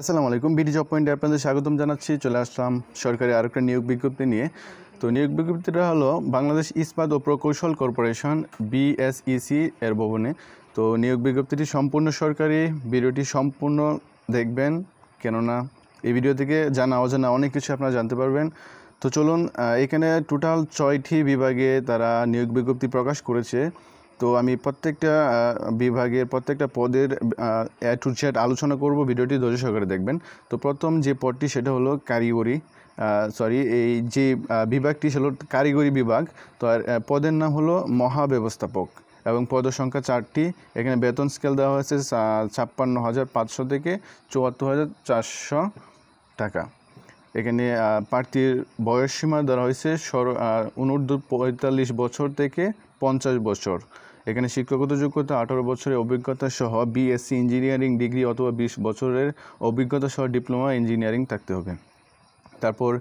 আসসালামু আলাইকুম BD job পয়েন্টে আপনাদের স্বাগতম জানাচ্ছি। চলে আসলাম সরকারি আরেকটা নিয়োগ বিজ্ঞপ্তি নিয়ে। তো নিয়োগ বিজ্ঞপ্তিটা হলো বাংলাদেশ ইস্পাত ও প্রকৌশল কর্পোরেশন বিএসইসি এর ভবনে। তো নিয়োগ বিজ্ঞপ্তিটি সম্পূর্ণ সরকারি, ভিডিওটি সম্পূর্ণ দেখবেন, কেননা এই ভিডিও থেকে জানা, অজানা অনেক কিছু আপনারা জানতে পারবেন। তো চলুন এখানে টোটাল ছয়টি বিভাগে তারা নিয়োগ বিজ্ঞপ্তি প্রকাশ করেছে। তো আমি প্রত্যেকটা বিভাগের প্রত্যেকটা পদের এ টু জেড আলোচনা করব। ভিডিওটি ধৈর্য সহকারে দেখবেন। তো প্রথম যে পদটি, সেটা হলো কারিগরি। সরি এই যে বিভাগটি হলো কারিগরি বিভাগ। তো আর পদের নাম হলো মহাব্যবস্থাপক এবং পদ সংখ্যা চারটি। এখানে বেতন স্কেল দেওয়া হয়েছে ছাপ্পান্ন হাজার পাঁচশো থেকে চুয়াত্তর হাজার চারশো টাকা। এখানে প্রার্থীর বয়স সীমা ধরা হয়েছে সর অনূর্ধ্ব পঁয়তাল্লিশ বছর থেকে পঞ্চাশ বছর। এখানে শিক্ষাগত যোগ্যতা আঠারো বছরের অভিজ্ঞতা সহ বিএসসি ইঞ্জিনিয়ারিং ডিগ্রি অথবা বিশ বছরের অভিজ্ঞতা সহ ডিপ্লোমা ইঞ্জিনিয়ারিং থাকতে হবে। তারপর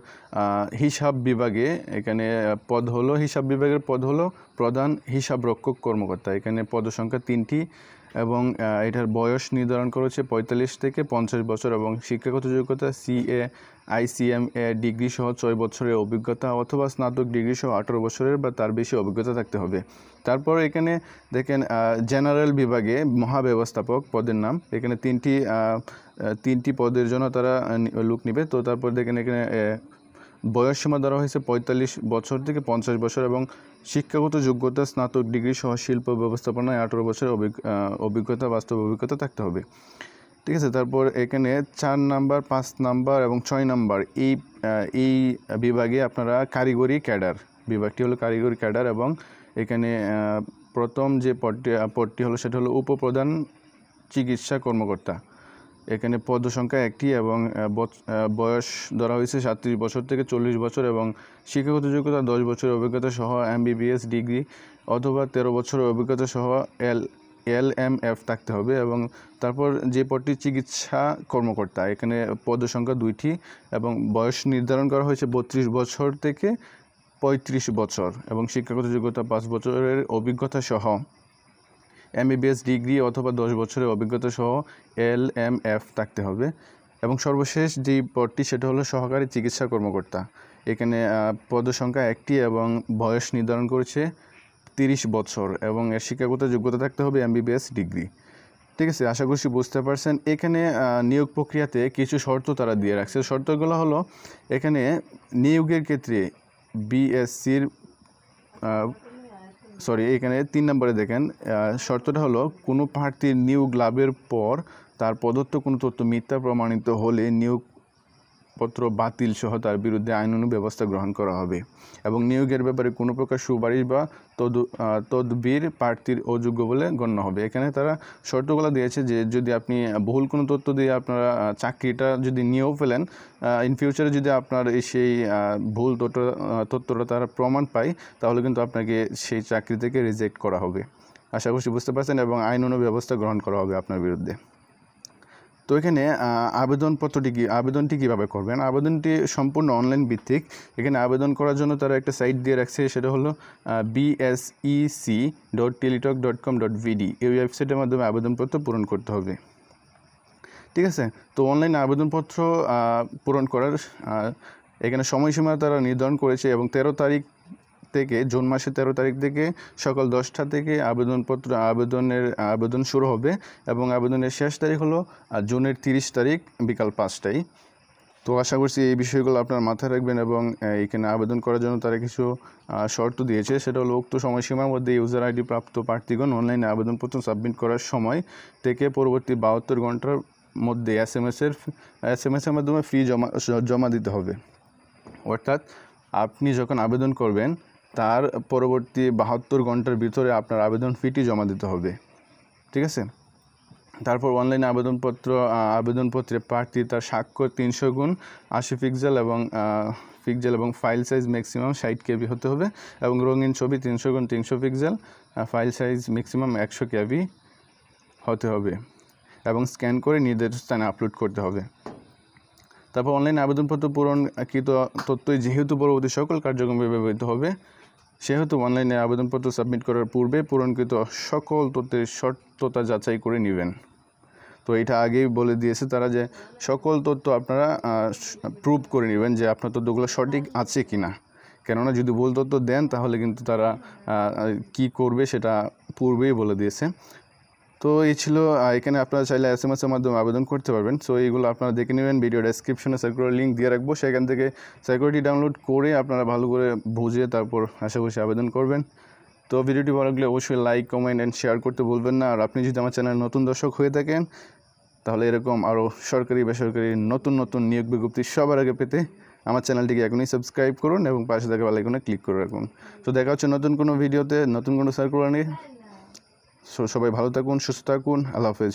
হিসাব বিভাগে এখানে পদ হলো, হিসাব বিভাগের পদ হলো প্রধান হিসাব রক্ষক কর্মকর্তা। এখানে পদসংখ্যা তিনটি। এবং এটার বয়স নির্ধারণ করেছে পঁয়তাল্লিশ থেকে পঞ্চাশ বছর এবং শিক্ষাগত যোগ্যতা সিএ আইসিএম এ ডিগ্রি সহ ছয় বছরের অভিজ্ঞতা অথবা স্নাতক ডিগ্রি সহ আঠারো বছরের বা তার বেশি অভিজ্ঞতা থাকতে হবে। তারপর এখানে দেখেন জেনারেল বিভাগে মহাব্যবস্থাপক পদের নাম। এখানে তিনটি তিনটি পদের জন্য তারা লোক নেবে। তো তারপর দেখেন এখানে আহ, বয়স সীমা ধরা হয়েছে পঁয়তাল্লিশ বছর থেকে পঞ্চাশ বছর এবং শিক্ষাগত যোগ্যতা স্নাতক ডিগ্রি সহ শিল্প ব্যবস্থাপনায় আঠারো অভিজ্ঞ- অভিজ্ঞতা বাস্তব অভিজ্ঞতা থাকতে হবে। ঠিক আছে তারপর এখানে চার নাম্বার পাঁচ নাম্বার এবং ছয় নাম্বার এই এই বিভাগে আপনারা কারিগরি ক্যাডার বিভাগটি হলো কারিগরি ক্যাডার এবং এখানে প্রথম যে পদটি পদটি হলো সেটা হলো উপপ্রধান চিকিৎসা কর্মকর্তা। এখানে পদ সংখ্যা একটি এবং বয়স ধরা হয়েছে সাতত্রিশ বছর থেকে চল্লিশ বছর এবং শিক্ষাগত যোগ্যতা দশ বছরের অভিজ্ঞতা সহ এমবিবিএস ডিগ্রি অথবা তেরো বছরের অভিজ্ঞতা সহ এল এল এম এফ থাকতে হবে এবং তারপর যে পদটি চিকিৎসা কর্মকর্তা, এখানে পদ সংখ্যা দুইটি এবং বয়স নির্ধারণ করা হয়েছে বত্রিশ বছর থেকে পঁয়ত্রিশ বছর এবং শিক্ষাগত যোগ্যতা পাঁচ বছরের অভিজ্ঞতা সহ। এমবিবিএস ডিগ্রি অথবা দশ বছরের অভিজ্ঞতা সহ এল এম এফ থাকতে হবে। এবং সর্বশেষ যে পদটি সেটা হলো সহকারী চিকিৎসা কর্মকর্তা। এখানে আহ, পদ সংখ্যা একটি এবং বয়স নির্ধারণ করেছে তিরিশ বছর এবং এর শিক্ষাগত যোগ্যতা থাকতে হবে এমবিবিএস ডিগ্রি ঠিক আছে আশা করছি বুঝতে পারছেন। এখানে নিয়োগ প্রক্রিয়াতে কিছু শর্ত তারা দিয়ে রাখছে। শর্তগুলো হলো এখানে নিয়োগের ক্ষেত্রে বিএসসির সরি, এখানে তিন নম্বরে দেখেন শর্তটা হলো কোনো প্রার্থীর নিয়োগ লাভের পর তার প্রদত্ত কোনো তথ্য মিথ্যা প্রমাণিত হলে নিয়োগপত্র বাতিল সহ তার বিরুদ্ধে আইনানুগ ব্যবস্থা গ্রহণ করা হবে এবং নিয়োগের ব্যাপারে কোনো প্রকার সুপারিশ বা তদ তদবির প্রার্থীর অযোগ্য বলে গণ্য হবে। এখানে তারা শর্তগুলো দিয়েছে যে যদি আপনি ভুল কোনো তথ্য দিয়ে আপনারা চাকরিটা যদি নিয়েও ফেলেন ইন ফিউচারে যদি আপনার সেই ভুল তথ্য তথ্যটা তারা প্রমাণ পায়, তাহলে কিন্তু আপনাকে সেই চাকরি থেকে রিজেক্ট করা হবে। আশা করছি বুঝতে পারছেন এবং আইনানুগ ব্যবস্থা গ্রহণ করা হবে আপনার বিরুদ্ধে। তো এখানে আবেদনপত্রটি কী, আবেদনটি কীভাবে করবেন? আবেদনটি সম্পূর্ণ অনলাইন ভিত্তিক। এখানে আবেদন করার জন্য তারা একটা সাইট দিয়ে রাখছে, সেটা হলো BSEC dot Teletalk dot com dot BD এই ওয়েবসাইটের মাধ্যমে আবেদনপত্র পূরণ করতে হবে। ঠিক আছে? তো অনলাইন আবেদনপত্র পূরণ করার এখানে সময়সীমা তারা নির্ধারণ করেছে এবং তেরো তারিখ থেকে জুন মাসের তেরো তারিখ থেকে সকাল দশটা থেকে আবেদনপত্র, আবেদনের, আবেদন শুরু হবে এবং আবেদনের শেষ তারিখ হলো জুনের তিরিশ তারিখ বিকাল পাঁচটায়। তো আশা করছি এই বিষয়গুলো আপনার মাথায় রাখবেন এবং এখানে আবেদন করার জন্য তারা কিছু শর্ত দিয়েছে। সেটা হলো উক্ত সময়সীমার মধ্যে ইউজার আইডি প্রাপ্ত প্রার্থীগণ অনলাইনে আবেদনপত্র সাবমিট করার সময় থেকে পরবর্তী বাহাত্তর ঘণ্টার মধ্যে এস এম এসের এস এম এসের মাধ্যমে ফি জমা জমা দিতে হবে। অর্থাৎ আপনি যখন আবেদন করবেন তার পরবর্তী বাহাত্তর ঘণ্টার ভিতরে আপনার আবেদন ফিটি জমা দিতে হবে। ঠিক আছে? তারপর অনলাইনে আবেদনপত্র আবেদনপত্রে প্রার্থী তার স্বাক্ষর তিনশো গুণ, আশি পিক্সেল এবং পিক্সেল এবং ফাইল সাইজ ম্যাক্সিমাম ষাট কেবি হতে হবে এবং রঙিন ছবি তিনশো গুণ তিনশো পিক্সেল ফাইল সাইজ ম্যাক্সিমাম একশো কেবি হতে হবে এবং স্ক্যান করে নির্দিষ্ট স্থানে আপলোড করতে হবে। তারপর অনলাইন আবেদনপত্র পূরণকৃত তথ্যই যেহেতু পরবর্তী সকল কার্যক্রমে ব্যবহৃত হবে সেহেতু অনলাইনে আবেদনপত্র সাবমিট করার পূর্বে পূরণকৃত সকল তথ্যের সত্যতা যাচাই করে নেবেন। তো এটা আগেই বলে দিয়েছে তারা যে সকল তথ্য আপনারা প্রুভ করে নেবেন যে আপনার তথ্যগুলো সঠিক আছে কি না কেননা যদি ভুল তথ্য দেন তাহলে কিন্তু তারা কি করবে সেটা পূর্বেই বলে দিয়েছে। তো এই ছিল এখানে আপনারা চাইলে এস এম এসের মাধ্যমে আবেদন করতে পারবেন। সো এইগুলো আপনারা দেখে নেবেন ভিডিও ডেসক্রিপশনে সার্কুলার লিঙ্ক দিয়ে রাখব। সেখান থেকে সাইকুলারটি ডাউনলোড করে আপনারা ভালো করে বুঝে তারপর আশা করছি আবেদন করবেন। তো ভিডিওটি ভালো লাগলে অবশ্যই লাইক কমেন্ট অ্যান্ড শেয়ার করতে ভুলবেন না। আর আপনি যদি আমার চ্যানেল নতুন দর্শক হয়ে থাকেন, তাহলে এরকম আরও সরকারি, বেসরকারি নতুন নতুন নিয়োগ বিজ্ঞপ্তি সবার আগে পেতে আমার চ্যানেলটিকে এখনই সাবস্ক্রাইব করুন এবং পাশে থাকা বেলাইকনে ক্লিক করে রাখুন। তো দেখা হচ্ছে নতুন কোনো ভিডিওতে নতুন কোনো সার্কুলার নিয়ে। সবাই ভালো থাকুন সুস্থ থাকুন আল্লাহ হাফেজ।